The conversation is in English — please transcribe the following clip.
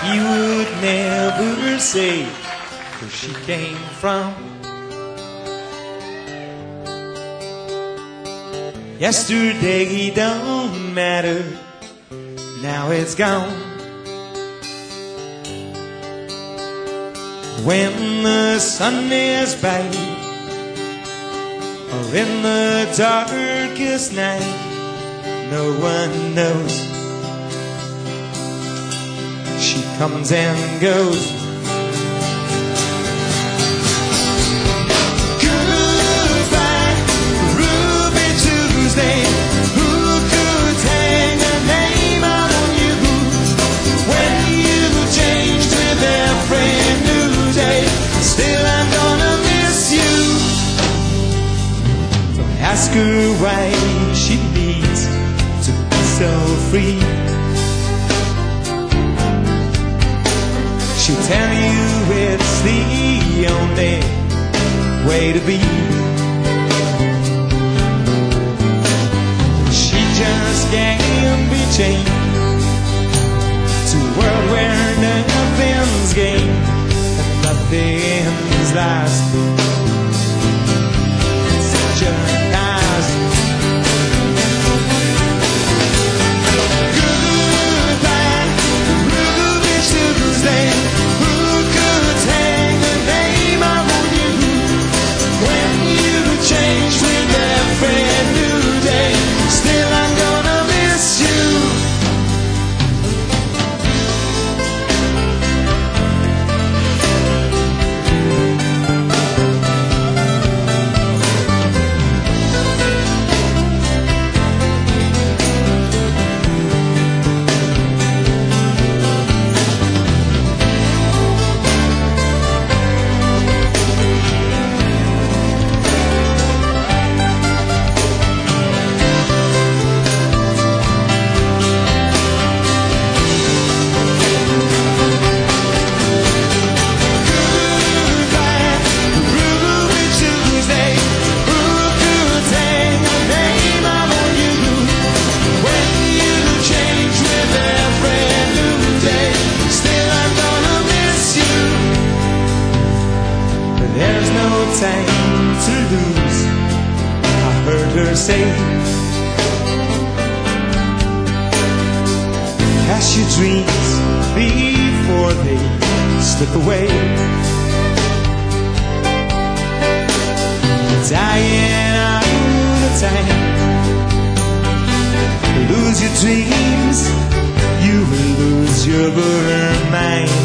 She would never say where she came from. Yesterday it don't matter, now it's gone. When the sun is bright, or in the darkest night, no one knows. Comes and goes. Goodbye, Ruby Tuesday. Who could hang a name on you when you with every new day? Still, I'm gonna miss you. Ask her why she needs to be so free. She'll tell you it's the only way to be. She just can't be chained to a world where nothing's gained and nothing's lost. Say. Cash your dreams before they slip away. Dying out of time. Lose your dreams, you will lose your burn.